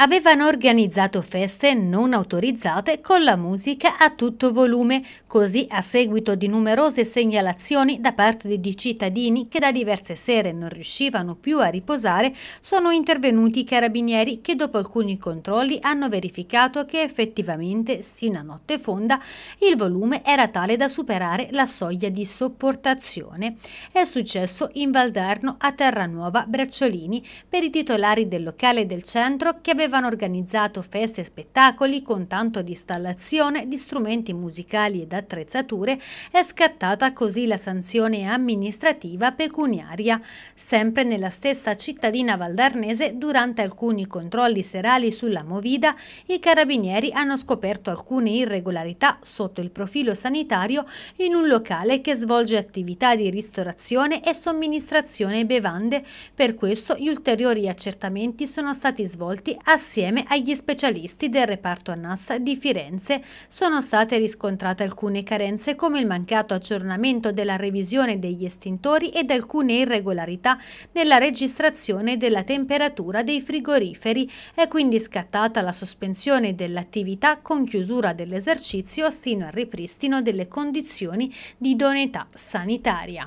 avevano organizzato feste non autorizzate con la musica a tutto volume, così a seguito di numerose segnalazioni da parte di cittadini che da diverse sere non riuscivano più a riposare, sono intervenuti i carabinieri che dopo alcuni controlli hanno verificato che effettivamente, sino a notte fonda, il volume era tale da superare la soglia di sopportazione. È successo in Valderno a Terranuova Bracciolini per i titolari del locale del centro che avevano avevano organizzato feste e spettacoli con tanto di installazione di strumenti musicali ed attrezzature, è scattata così la sanzione amministrativa pecuniaria. Sempre nella stessa cittadina valdarnese, durante alcuni controlli serali sulla Movida, i carabinieri hanno scoperto alcune irregolarità sotto il profilo sanitario in un locale che svolge attività di ristorazione e somministrazione bevande. Per questo gli ulteriori accertamenti sono stati svolti Assieme agli specialisti del reparto ANAS di Firenze sono state riscontrate alcune carenze come il mancato aggiornamento della revisione degli estintori ed alcune irregolarità nella registrazione della temperatura dei frigoriferi. È quindi scattata la sospensione dell'attività con chiusura dell'esercizio sino al ripristino delle condizioni di idoneità sanitaria.